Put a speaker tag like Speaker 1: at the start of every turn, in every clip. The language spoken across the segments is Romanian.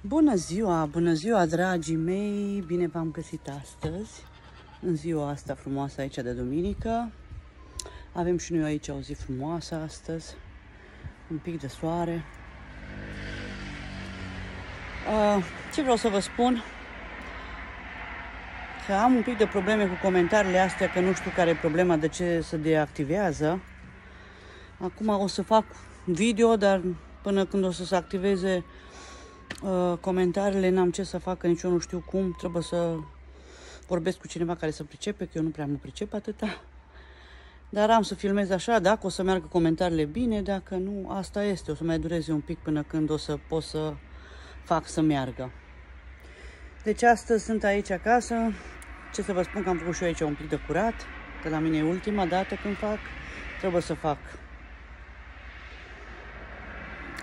Speaker 1: Bună ziua, bună ziua, dragii mei! Bine v-am găsit astăzi, în ziua asta frumoasă aici de duminică. Avem și noi aici o zi frumoasă astăzi, un pic de soare. Uh, ce vreau să vă spun? Că am un pic de probleme cu comentariile astea, că nu știu care e problema, de ce se deactivează. Acum o să fac video, dar până când o să se activeze uh, comentariile, n-am ce să fac, că nici eu nu știu cum, trebuie să vorbesc cu cineva care să pricepe, că eu nu prea mă pricep atâta. Dar am să filmez așa, dacă o să meargă comentariile bine, dacă nu, asta este. O să mai dureze un pic până când o să pot să fac să meargă. Deci astăzi sunt aici acasă. Ce să vă spun că am făcut și eu aici un pic de curat, că la mine e ultima dată când fac. Trebuie să fac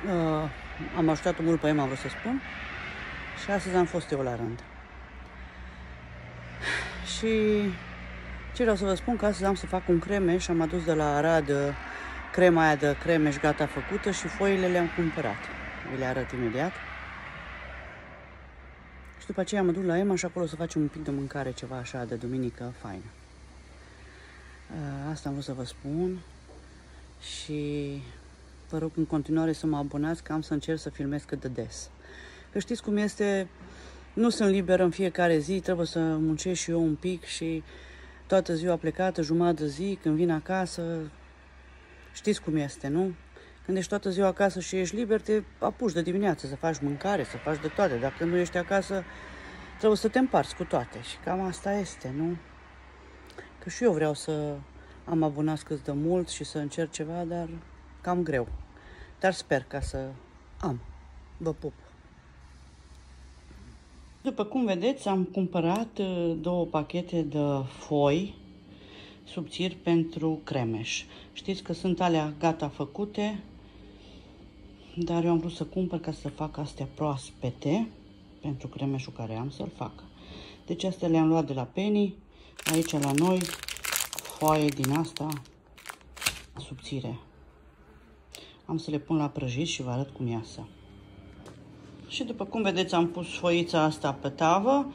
Speaker 1: Uh, am ajutat mult pe Emma, vreau să spun. Și astăzi am fost eu la rând. Și ce vreau să vă spun că astăzi am să fac un cremeș, am adus de la Arad uh, crema aia de cremeș gata făcută și foile le-am cumpărat. Vi le arăt imediat. Și după aceea mă duc la Emma și acolo să facem un pic de mâncare, ceva așa de duminică, faină. Uh, asta am vrut să vă spun și vă rog în continuare să mă abonați, că am să încerc să filmez cât de des. Că știți cum este, nu sunt liber în fiecare zi, trebuie să muncesc și eu un pic și toată ziua plecată, jumătate de zi, când vin acasă, știți cum este, nu? Când ești toată ziua acasă și ești liber, te apuci de dimineață să faci mâncare, să faci de toate. Dacă nu ești acasă, trebuie să te împarți cu toate. Și cam asta este, nu? Că și eu vreau să am abonați cât de mult și să încerc ceva, dar cam greu. Dar sper ca să am. Vă pup! După cum vedeți, am cumpărat uh, două pachete de foi subțiri pentru cremeș. Știți că sunt alea gata făcute, dar eu am vrut să cumpăr ca să fac astea proaspete pentru cremeșul care am să-l fac. Deci astea le-am luat de la Penny, aici la noi, foaie din asta subțire. Am să le pun la prăjit și vă arăt cum iasă. Și după cum vedeți, am pus foița asta pe tavă,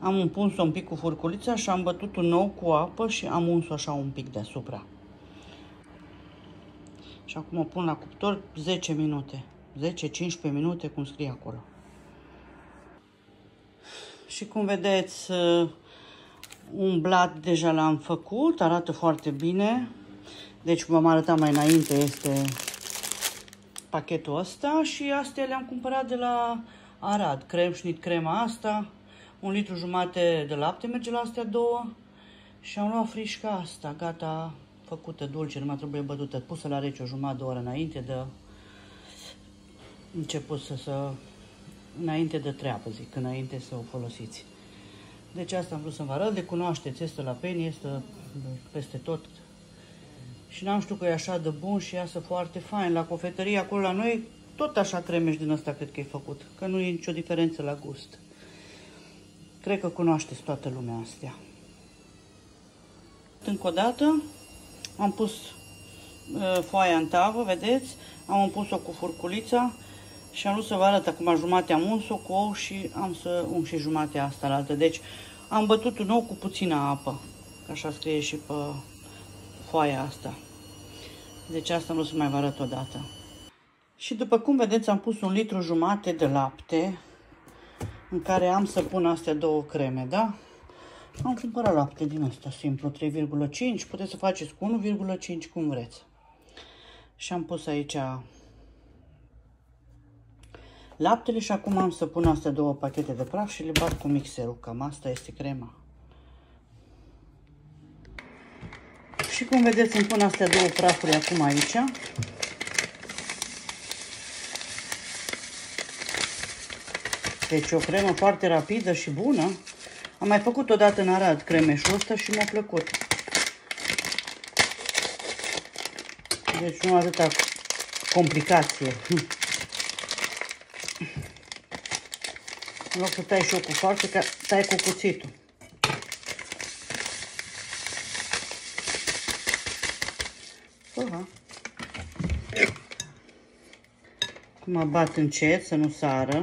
Speaker 1: am împuns-o un pic cu furculița și am bătut un nou cu apă și am uns-o așa un pic deasupra. Și acum o pun la cuptor 10 minute. 10-15 minute, cum scrie acolo. Și cum vedeți, uh, un blat deja l-am făcut, arată foarte bine. Deci v-am arătat mai înainte, este pachetul ăsta și astea le-am cumpărat de la Arad. Cremșnit crema asta, un litru jumate de lapte merge la astea două și am luat frișca asta, gata, făcută dulce, nu mai trebuie bătută, pusă la rece o jumătate de oră înainte de început să, să înainte de treabă, zic, înainte să o folosiți. Deci asta am vrut să vă arăt, le cunoașteți, este la Penny, este peste tot și n-am știut că e așa de bun și iasă foarte fain. La cofetărie acolo la noi tot așa cremeș din ăsta cred că e făcut, că nu e nicio diferență la gust. Cred că cunoașteți toată lumea astea. Încă o dată am pus uh, foaia în tavă, vedeți? Am pus-o cu furculița și am vrut să vă arăt acum jumate am uns-o cu ou și am să un și jumatea asta la altă. Deci am bătut un ou cu puțină apă, că așa scrie și pe foaia asta. Deci asta nu o să mai vă arăt odată. Și după cum vedeți, am pus un litru jumate de lapte în care am să pun astea două creme, da? Am cumpărat lapte din asta simplu, 3,5, puteți să faceți cu 1,5 cum vreți. Și am pus aici laptele și acum am să pun astea două pachete de praf și le bat cu mixerul, cam asta este crema. Și cum vedeți, îmi pun astea două prafuri acum aici. Deci o cremă foarte rapidă și bună. Am mai făcut odată în Arad cremeșul ăsta și mi-a plăcut. Deci nu atâta complicație. În loc să tai și eu cu forță, că tai cu cuțitul. Acum bat încet să nu sară.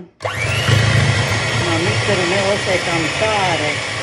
Speaker 1: Mă, mixerul meu ăsta e cam tare.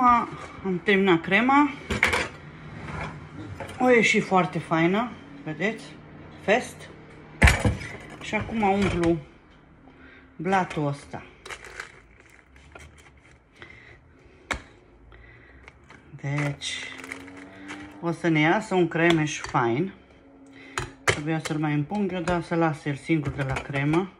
Speaker 1: Acum am terminat crema. O ieși foarte faină, vedeți? Fest. Și acum umplu blatul ăsta. Deci, o să ne iasă un cremeș fain. Trebuia să-l mai împung eu, dar să las el singur de la cremă.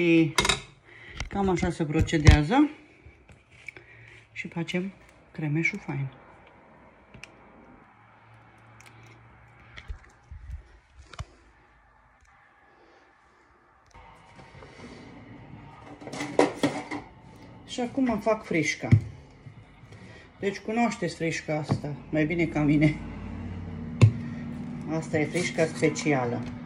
Speaker 1: Și cam așa se procedează și facem cremeșul fain. Și acum fac frișca. Deci cunoașteți frișca asta mai bine ca mine. Asta e frișca specială.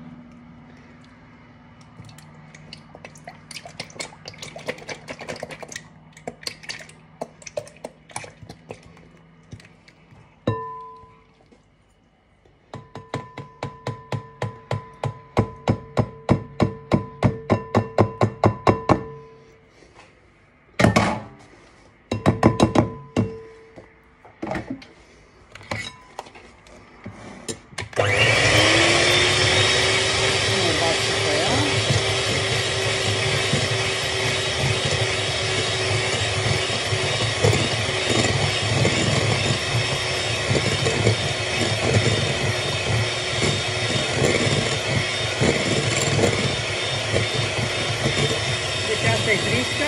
Speaker 1: Deci asta e frișcă.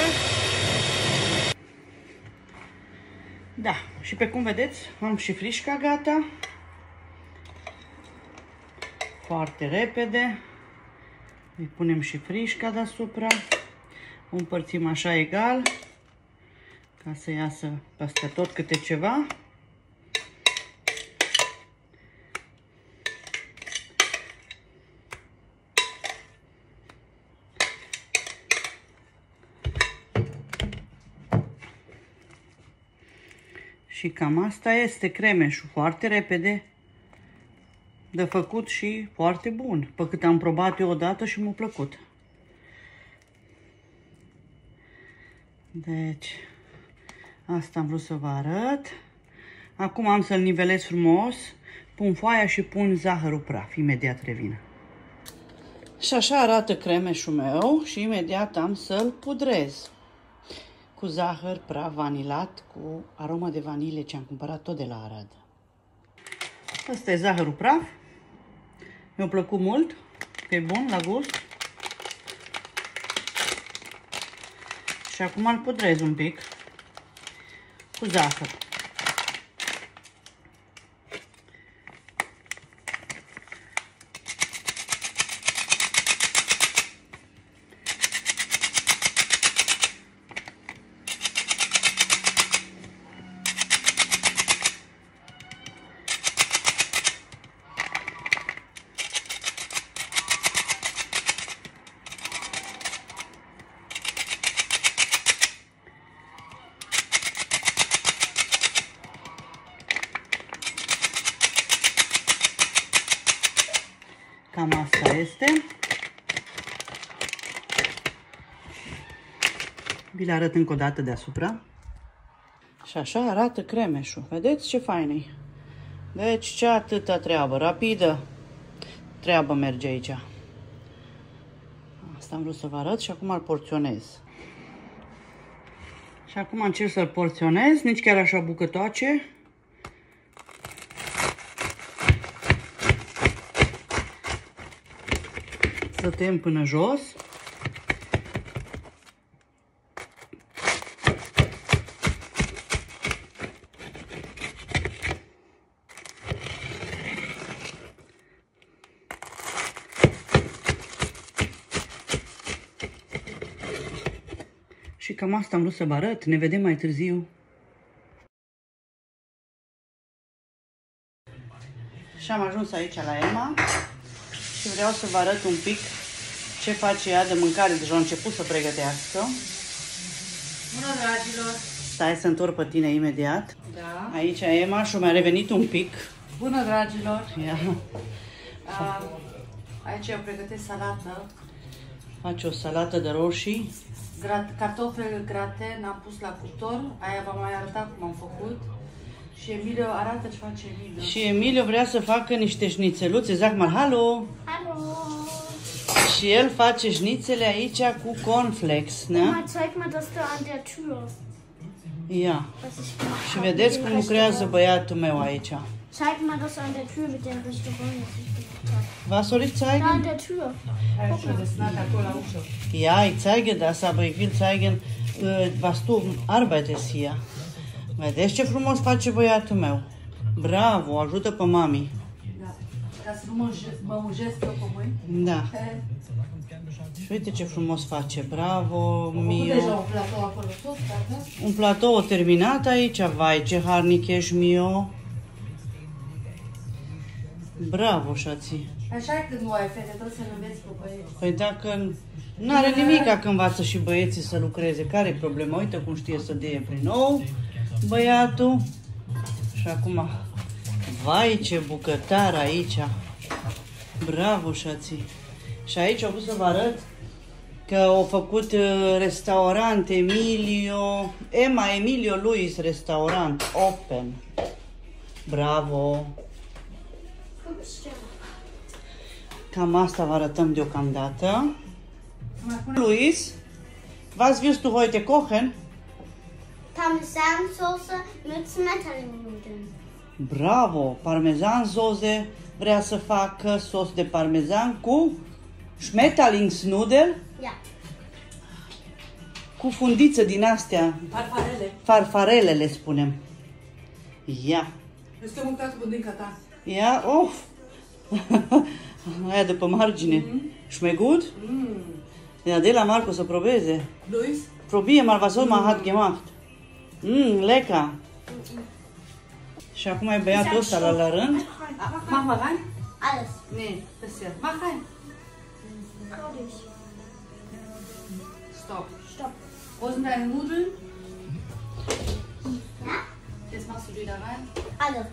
Speaker 1: Da, și pe cum vedeți, am și frișca gata. Foarte repede. Îi punem și frișca deasupra. O împărțim așa egal. Ca să iasă peste tot câte ceva. Și cam asta este cremeșul. Foarte repede de făcut și foarte bun. Pe cât am probat eu odată și mi-a plăcut. Deci, asta am vrut să vă arăt. Acum am să-l nivelez frumos, pun foaia și pun zahărul praf. Imediat revin. Și așa arată cremeșul meu și imediat am să-l pudrez cu zahăr praf vanilat cu aromă de vanilie ce am cumpărat tot de la Arad. Asta e zahărul praf. Mi-a plăcut mult, că e bun la gust. Și acum îl pudrez un pic cu zahăr. Vi le arăt încă o dată deasupra. Și așa arată cremeșul. Vedeți ce fain e? Deci ce atâta treabă, rapidă treabă merge aici. Asta am vrut să vă arăt și acum îl porționez. Și acum încerc să-l porționez, nici chiar așa bucătoace. Să tem până jos. Cam asta am vrut să vă arăt. Ne vedem mai târziu. Și am ajuns aici la Emma și vreau să vă arăt un pic ce face ea de mâncare. Deja a început să pregătească.
Speaker 2: Bună, dragilor!
Speaker 1: Stai să întorc pe tine imediat.
Speaker 2: Da.
Speaker 1: Aici Emma și-a mai revenit un pic.
Speaker 2: Bună, dragilor!
Speaker 1: Ia.
Speaker 2: Uh, aici eu pregătesc salată.
Speaker 1: Face o salată de roșii.
Speaker 2: Grat, cartofele grate, n-am pus la cuptor. Aia v-am mai arătat cum am făcut. Și Emilio arată ce face Emilio.
Speaker 1: Și Emilio vrea să facă niște șnițeluțe. Sag mal, halo!
Speaker 3: Hallo.
Speaker 1: Și el face șnițele aici cu cornflakes, ne?
Speaker 3: Oma, zeig mal das da an der Tür.
Speaker 1: Ia.
Speaker 3: Was ich gemacht
Speaker 1: Și
Speaker 3: habe
Speaker 1: vedeți
Speaker 3: mit
Speaker 1: cum
Speaker 3: dem
Speaker 1: lucrează
Speaker 3: Restaurant.
Speaker 1: băiatul meu aici.
Speaker 3: Zeig mal das an der Tür mit dem Restaurant, was ich gemacht habe.
Speaker 1: Was soll ich
Speaker 3: Da an
Speaker 1: zeigen?
Speaker 3: der Tür.
Speaker 2: Aia și desnat acolo la ușă.
Speaker 1: Ja, ich zeige das, aber ich will zeigen, äh, was du arbeitest hier. Vedeți ce frumos face băiatul meu. Bravo, ajută pe mami.
Speaker 2: Da. Ca să nu mă, je- mă ujesc eu pe mâini.
Speaker 1: Da.
Speaker 2: E,
Speaker 1: Și uite ce frumos face. Bravo,
Speaker 2: Am făcut deja
Speaker 1: mio.
Speaker 2: un platou acolo sus, gata?
Speaker 1: Un platou terminat aici. Vai, ce harnic ești, mio. Bravo, șații.
Speaker 2: Așa e când nu ai fete, trebuie să-l înveți pe băieți.
Speaker 1: Păi dacă nu are nimic când învață și băieții să lucreze, care e problema? Uite cum știe să dea prin nou băiatul. Și acum, vai ce bucătar aici. Bravo, șații. Și aici au vrut să vă arăt că au făcut uh, restaurant Emilio, Emma Emilio Luis restaurant open. Bravo. Cam asta vă arătăm deocamdată.
Speaker 2: Mai pune
Speaker 1: Luis, was wirst du heute kochen?
Speaker 3: Parmesansoße mit Schmetterlingsnudeln.
Speaker 1: Bravo! Parmezan soze vrea să facă sos de parmezan cu schmetterlingsnudel,
Speaker 3: Ja.
Speaker 1: cu fundiță din astea,
Speaker 2: farfarele.
Speaker 1: farfarele le spunem. Ia,
Speaker 2: Este mâncat cu bundinca ta.
Speaker 1: ia, of! Aia de pe margine. Schmeckt gut?
Speaker 2: Mm.
Speaker 1: Ja, de la Marco să probeze.
Speaker 2: Luis?
Speaker 1: Probier mal, was soll man hat gemacht. Mmm, lecker. Și acum e băiatul ăsta la, la rând.
Speaker 2: Mach mal rein.
Speaker 3: Alles.
Speaker 2: Nee, das hier. Mach rein.
Speaker 3: Trau dich.
Speaker 2: Stopp.
Speaker 3: Stopp.
Speaker 2: Wo sind deine Nudeln?
Speaker 3: Ja?
Speaker 2: Jetzt machst du die da rein.
Speaker 3: Alle.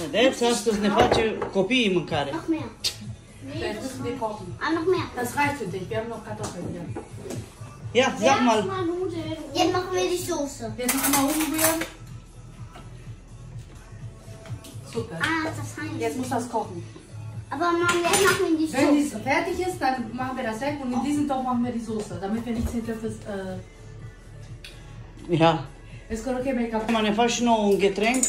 Speaker 1: Vedeți, astăzi ne face copiii mâncare.
Speaker 3: Noch mehr.
Speaker 2: Vielleicht müssen wir kochen.
Speaker 3: Ah, noch mehr.
Speaker 2: Das reicht für dich. Wir haben noch Kartoffeln hier.
Speaker 1: Ia, sag mal.
Speaker 3: Jetzt machen wir die Soße.
Speaker 2: Jetzt noch mal umrühren. Super.
Speaker 3: Ah, das heißt.
Speaker 2: Jetzt muss das kochen.
Speaker 3: Aber Mama, jetzt machen wir die
Speaker 2: Wenn
Speaker 3: Soße.
Speaker 2: die fertig ist, dann machen wir das weg und in diesem Topf machen wir die Soße, damit wir nicht 10 Löffel. Äh,
Speaker 1: ia.
Speaker 2: Ist gut, okay, make-up.
Speaker 1: Acum ne faci și nou un ghetrenc,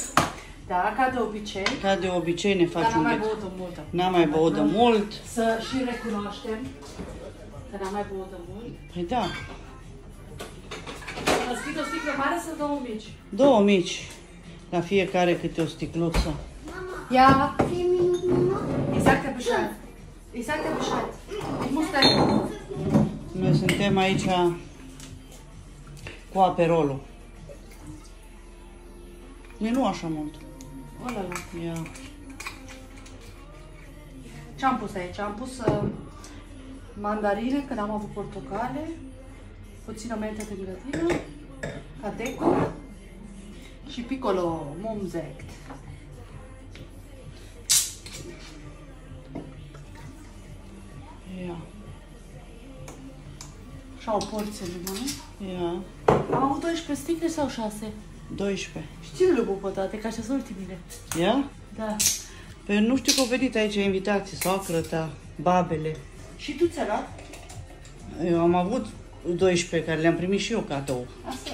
Speaker 2: Da, ca de obicei.
Speaker 1: ca de obicei ne
Speaker 2: Dar
Speaker 1: faci
Speaker 2: n-am
Speaker 1: un
Speaker 2: mai
Speaker 1: ghetrenc.
Speaker 2: băut-o multă.
Speaker 1: N-am mai băut de mult.
Speaker 2: Să și recunoaștem că n-am mai băut-o mult.
Speaker 1: Păi da,
Speaker 2: Să scris o sticlă mare sau două mici?
Speaker 1: două mici. La fiecare câte o sticluță.
Speaker 2: Ja,
Speaker 3: Vier Minuten noch.
Speaker 2: ich sag dir Bescheid. Ich sag dir Bescheid. Ich muss gleich.
Speaker 1: Noi suntem aici cu aperolul. E nu așa mult.
Speaker 2: Ăla la.
Speaker 1: Ia.
Speaker 2: Ce am pus aici? Am pus uh, mandarine, că n-am avut portocale, puțină mentă de grădină, cateco și piccolo mumzect. Ia. Și o porție de mână.
Speaker 1: Ia.
Speaker 2: Am avut 12 sticle sau 6?
Speaker 1: 12.
Speaker 2: Și cine le pe toate? Ca așa sunt ultimile.
Speaker 1: Ia?
Speaker 2: Da.
Speaker 1: Păi nu știu că au venit aici invitații, soacră ta, babele.
Speaker 2: Și tu ți-ai luat?
Speaker 1: Eu am avut 12 care le-am primit și eu cadou.
Speaker 2: Asta.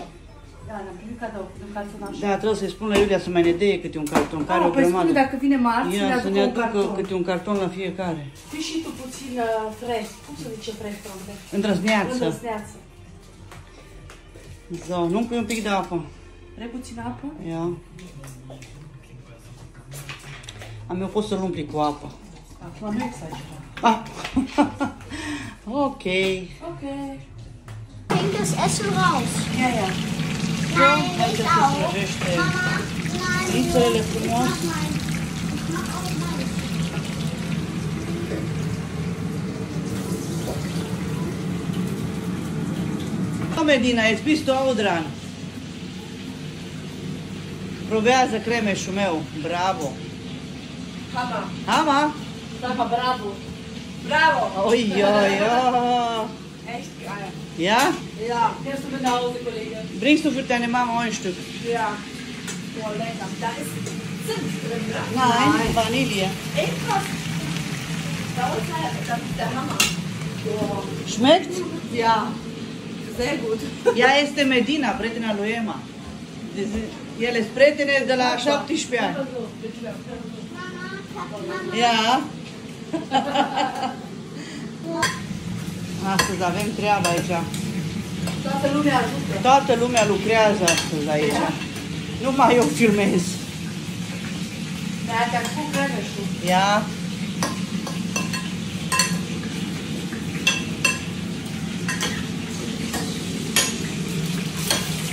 Speaker 2: Da, le-am primit cadou, în cartonaș.
Speaker 1: Da, trebuie să-i spun la Iulia să mai ne dea câte un carton, care
Speaker 2: Ah,
Speaker 1: o
Speaker 2: păi
Speaker 1: grămadă.
Speaker 2: spune dacă vine marți, să ne
Speaker 1: Ia, să
Speaker 2: aducă
Speaker 1: ne
Speaker 2: un
Speaker 1: aducă
Speaker 2: carton.
Speaker 1: câte un carton la fiecare.
Speaker 2: Fii și tu puțin uh, fresh. Cum se zice fresh, frate?
Speaker 1: Îndrăzneață.
Speaker 2: Îndrăzneață.
Speaker 1: Zău, nu pui un pic de apă.
Speaker 2: Vrei puțin apă?
Speaker 1: Ia. Am eu pot să-l umpli cu apă.
Speaker 2: Acum nu exagera.
Speaker 1: Ah. ok.
Speaker 2: Ok.
Speaker 3: Bring das Essen raus.
Speaker 2: Ia, ia.
Speaker 3: Nein,
Speaker 1: Hai
Speaker 3: ich
Speaker 1: să
Speaker 3: auch.
Speaker 1: se slăbește
Speaker 3: Mama, nein.
Speaker 1: vițele frumos.
Speaker 3: Nein. Ich mach auch meins.
Speaker 1: Oh, Medina, ai visto Audran? Probează cremeșul meu. Bravo.
Speaker 2: Mama.
Speaker 1: Ama?
Speaker 2: Mama, bravo. Bravo.
Speaker 1: Oi, oi, oi.
Speaker 2: Echt geil.
Speaker 1: Ja?
Speaker 2: Ja. Fährst du mit nach Hause, Kollege?
Speaker 1: Bringst du für deine Mama ein Stück?
Speaker 2: Ja. Boah, lecker. Da ist Zimt drin, ne?
Speaker 1: Nein, Vanille.
Speaker 2: Echt krass. Da ist der, ist der Hammer. Boah.
Speaker 1: Schmeckt?
Speaker 2: Ja. Sehr gut.
Speaker 1: Ea este Medina, prietena lui Emma. Deci, ele sunt prietene de la 17 ani.
Speaker 3: Mama, Mama.
Speaker 1: Ia. Astăzi avem treabă aici.
Speaker 2: Toată lumea ajută.
Speaker 1: Toată lumea lucrează astăzi aici. Numai eu filmez.
Speaker 2: Da, te-am spus cremeșul.
Speaker 1: Ia.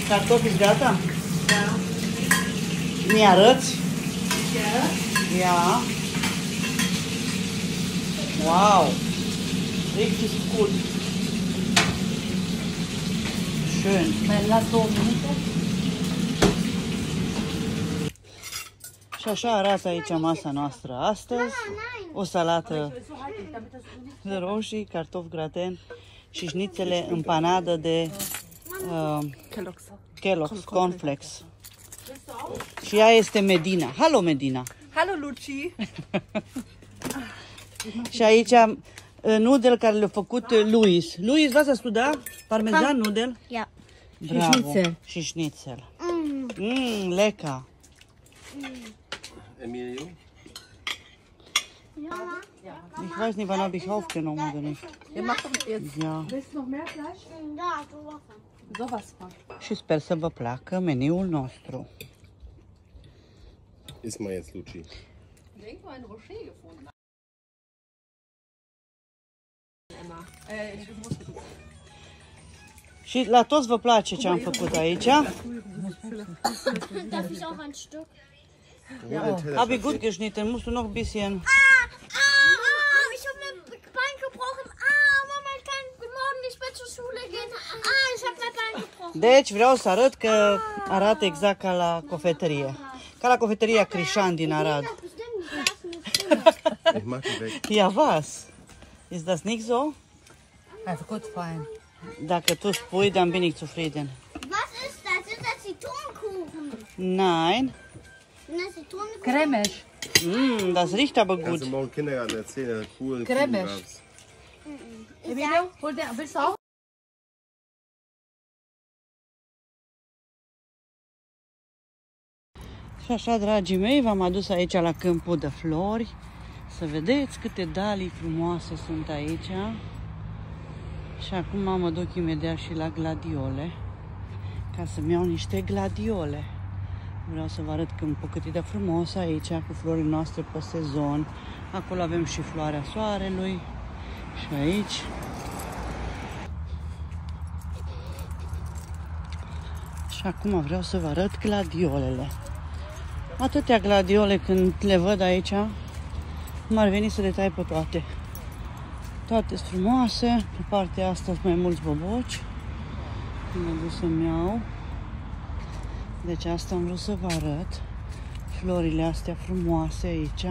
Speaker 1: Cartofi gata?
Speaker 2: Da.
Speaker 1: Mi arăți?
Speaker 2: Ia.
Speaker 1: Ia. Wow. Richtig gut. Schön.
Speaker 2: Mai las două minute.
Speaker 1: Și așa arată aici masa noastră astăzi. O salată de roșii, cartofi graten și șnițele în panadă de uh, Kellogg's Cornflakes. Și ea este Medina. Hallo Medina!
Speaker 2: Hallo, Luci.
Speaker 1: Și aici uh, nudel care le-a făcut uh, Luis. Luis, vas să studa? Parmezan nudel?
Speaker 3: Ja.
Speaker 1: Bravo.
Speaker 2: schnitzel.
Speaker 1: Și șnițel.
Speaker 3: Mm.
Speaker 1: Mmm, lecker.
Speaker 4: Emilio?
Speaker 1: Ich weiß nicht, wann habe ich aufgenommen oder nicht.
Speaker 2: Wir machen jetzt.
Speaker 1: Ja.
Speaker 2: Willst du noch mehr Fleisch?
Speaker 3: Da, du Wasser.
Speaker 2: Sowas von.
Speaker 1: Și sper să vă placă meniul nostru.
Speaker 4: Iss mal jetzt, Luci.
Speaker 2: Irgendwo ein Rocher gefunden. Emma. Äh, ich muss
Speaker 1: Și la toți vă place ce am făcut aici.
Speaker 3: Darf ich auch ein Stück?
Speaker 4: Hol den Teller.
Speaker 1: Habe ich
Speaker 4: Schatzi.
Speaker 1: gut geschnitten, musst du noch ein bisschen.
Speaker 3: Ah, ah, ich habe mein Bein gebrochen. Ah, Mama, ich kann morgen nicht mehr zur Schule gehen. Ah, ich habe mein Bein gebrochen.
Speaker 1: Deci vreau să arăt că arată exact ca la cofetărie. Ca la cofetăria Crișan din Arad.
Speaker 4: Ich mach die weg.
Speaker 1: Ja, was? Ist das nicht so?
Speaker 2: Also gut, fein.
Speaker 1: Dacă tu spui, dann bin ich zufrieden.
Speaker 3: Was ist das? Ist das Zitronenkuchen?
Speaker 1: Nein.
Speaker 3: Sind das Zitronenkuchen?
Speaker 2: Kremesch.
Speaker 1: Mm, das riecht aber
Speaker 4: Kannst
Speaker 1: gut.
Speaker 4: du morgen Kindergarten erzählen, coolen
Speaker 2: Cremisch.
Speaker 4: Kuchen gab's.
Speaker 2: Emilio, willst du auch?
Speaker 1: Așa, dragii mei, v-am adus aici la câmpul de flori. Să vedeți câte dalii frumoase sunt aici. Și acum mă duc imediat și la gladiole. Ca să-mi iau niște gladiole. Vreau să vă arăt câmpul cât e de frumos aici, cu florile noastre pe sezon. Acolo avem și floarea soarelui. Și aici. Și acum vreau să vă arăt gladiolele. Atâtea gladiole când le văd aici, m-ar veni să le tai pe toate. Toate sunt frumoase, pe partea asta sunt mai mulți boboci. Mă duc să-mi iau. Deci asta am vrut să vă arăt. Florile astea frumoase aici.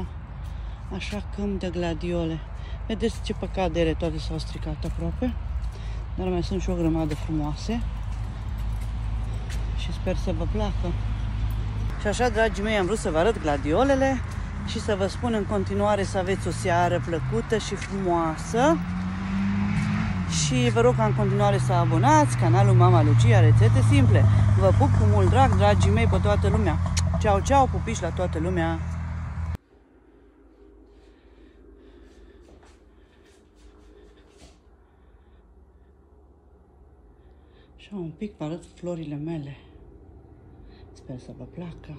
Speaker 1: Așa câmp de gladiole. Vedeți ce păcat de ele, toate s-au stricat aproape. Dar mai sunt și o grămadă frumoase. Și sper să vă placă. Și așa, dragii mei, am vrut să vă arăt gladiolele și să vă spun în continuare să aveți o seară plăcută și frumoasă. Și vă rog ca în continuare să abonați canalul Mama Lucia Rețete Simple. Vă pup cu mult drag, dragii mei, pe toată lumea. Ceau, ceau, pupiși la toată lumea! Și un pic vă arăt florile mele. Sper să vă placă.